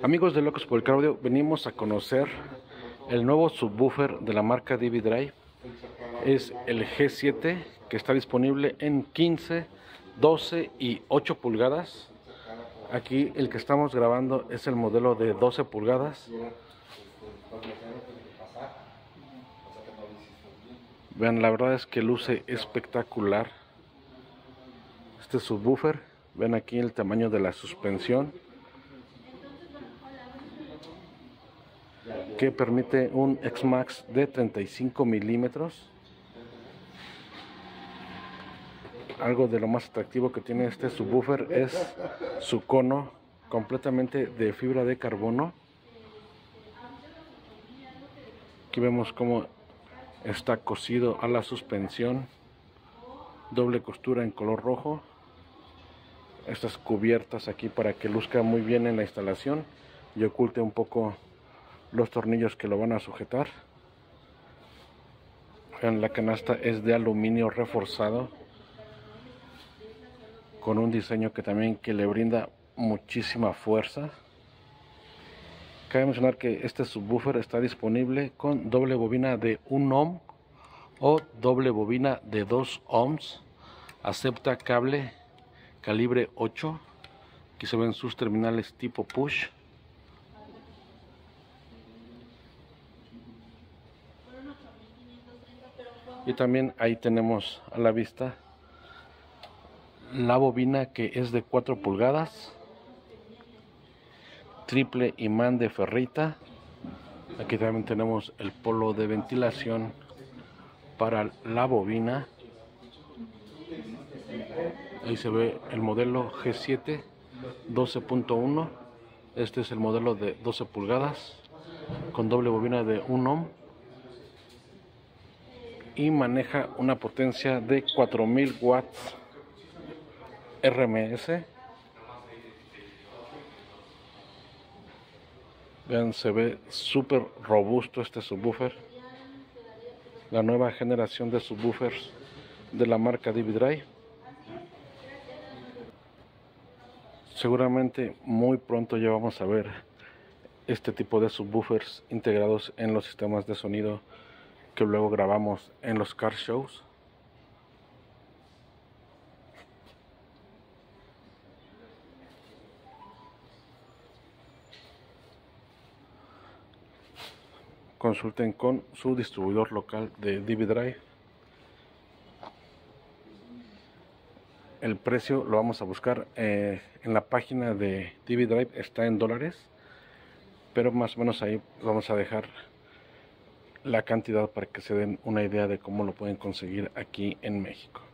Amigos de Locos por el Claudio, venimos a conocer el nuevo subwoofer de la marca DB Drive. Es el G7 que está disponible en 15, 12 y 8 pulgadas. Aquí el que estamos grabando es el modelo de 12 pulgadas. Vean, la verdad es que luce espectacular este subwoofer. Ven aquí el tamaño de la suspensión. Que permite un X-Max de 35 milímetros. Algo de lo más atractivo que tiene este subwoofer es su cono completamente de fibra de carbono. Aquí vemos cómo está cosido a la suspensión doble costura en color rojo estas cubiertas aquí para que luzca muy bien en la instalación y oculte un poco los tornillos que lo van a sujetar Vean, la canasta es de aluminio reforzado con un diseño que también que le brinda muchísima fuerza Cabe mencionar que este subwoofer está disponible con doble bobina de 1 ohm o doble bobina de 2 ohms. Acepta cable calibre 8. Aquí se ven sus terminales tipo push. Y también ahí tenemos a la vista la bobina que es de 4 pulgadas triple imán de ferrita. Aquí también tenemos el polo de ventilación para la bobina. Ahí se ve el modelo G7 12.1 este es el modelo de 12 pulgadas con doble bobina de 1 ohm y maneja una potencia de 4000 watts RMS Vean, se ve súper robusto este subwoofer. La nueva generación de subwoofers de la marca DB Drive. Seguramente muy pronto ya vamos a ver este tipo de subwoofers integrados en los sistemas de sonido que luego grabamos en los car shows. consulten con su distribuidor local de DB Drive. El precio lo vamos a buscar eh, en la página de DB Drive, está en dólares, pero más o menos ahí vamos a dejar la cantidad para que se den una idea de cómo lo pueden conseguir aquí en México.